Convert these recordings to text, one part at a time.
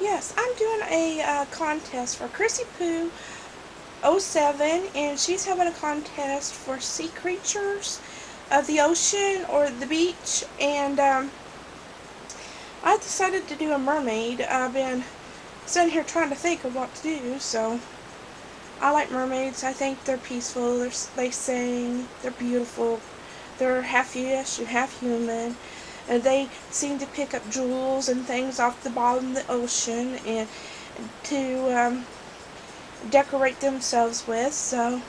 Yes, I'm doing a uh, contest for Chrissy Poo 07 and she's having a contest for sea creatures of the ocean or the beach and um, I decided to do a mermaid. I've been sitting here trying to think of what to do so I like mermaids. I think they're peaceful. They're, they sing. They're beautiful. They're half fish and half human. And they seem to pick up jewels and things off the bottom of the ocean and to um, decorate themselves with. So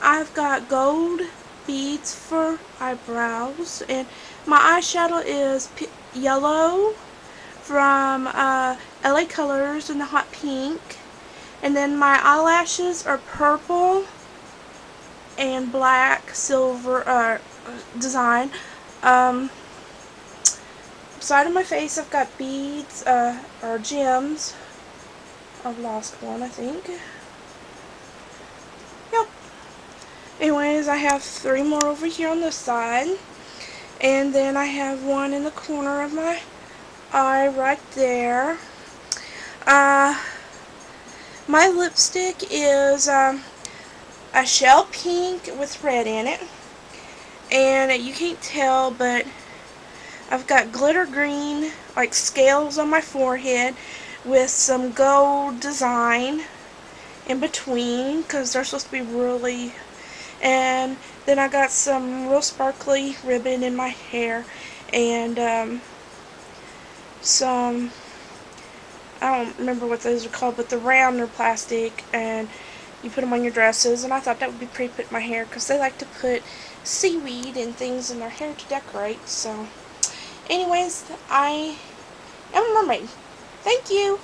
I've got gold beads for eyebrows. And my eyeshadow is yellow from uh, LA Colors in the hot pink. And then my eyelashes are purple and black silver uh, design. Um, side of my face I've got beads uh, or gems. I've lost one I think. Yep. Anyways I have three more over here on this side. And then I have one in the corner of my eye right there. Uh, my lipstick is um, a shell pink with red in it. And you can't tell but I've got glitter green like scales on my forehead with some gold design in between because they're supposed to be really and then I got some real sparkly ribbon in my hair and um, some I don't remember what those are called but the round are plastic and you put them on your dresses and I thought that would be pretty put in my hair because they like to put seaweed and things in their hair to decorate so anyways I am a mermaid. Thank you